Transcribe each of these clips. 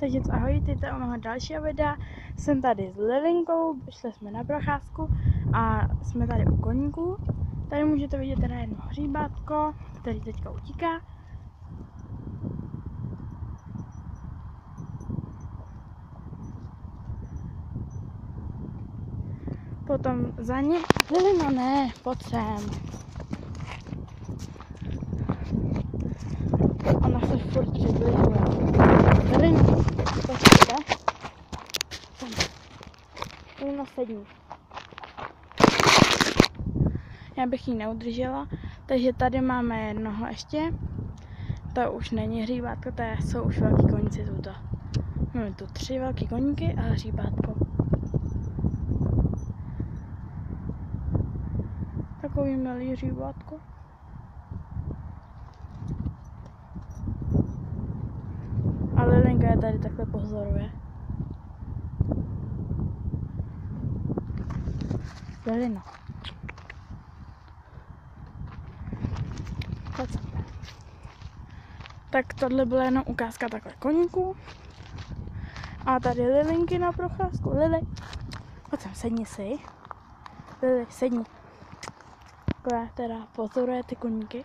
Takže co, ahoj, teď u mého dalšího videa. Jsem tady s Lilinkou, šli jsme na procházku a jsme tady u koníků. Tady můžete vidět teda jedno hříbátko, který teďka utíká. Potom za ním, Lilina ne, pojď sem. Ona se furt přibližuje. Lilina sedí. Já bych ji neudržela, takže tady máme jednoho ještě. To už není hříbátko, to jsou už velký koníci tuto. Máme tu tři velké koníky a hříbátko. Takový milý hříbátko. A Lilinka je tady takhle pozoruje. Lilina. Pojď sem. Tak tohle byla jenom ukázka takhle koníků. A tady Lilinky na procházku. Lili, pojď sem, sedni si. Lili, sedni. Takhle teda pozoruje ty koníky.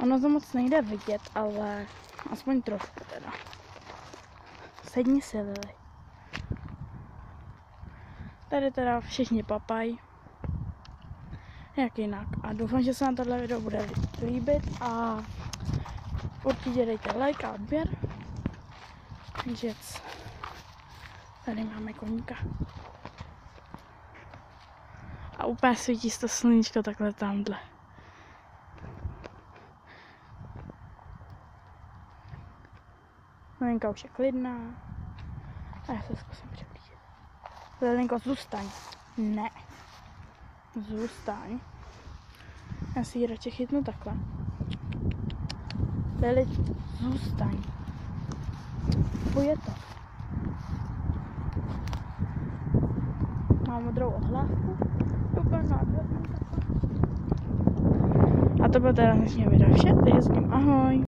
Ono to moc nejde vidět, ale aspoň trošku teda. Sedni si, Lili. Tady teda všichni papají. Jak jinak. A doufám, že se vám tohle video bude líbit a určitě dejte like a odběr. Takže tady máme koníka. A úplně svítí to sluníčko takhle tamhle. Lilinka už je klidná. A já se zkusím přiblížit. Lilinko, zůstaň. Ne. Zůstaň. Já si ji radši chytnu takhle. Lili, zůstaň. Pojď to. Mám modrou ohlávku. A to bylo teda dnešní video vše, takže s tím ahoj.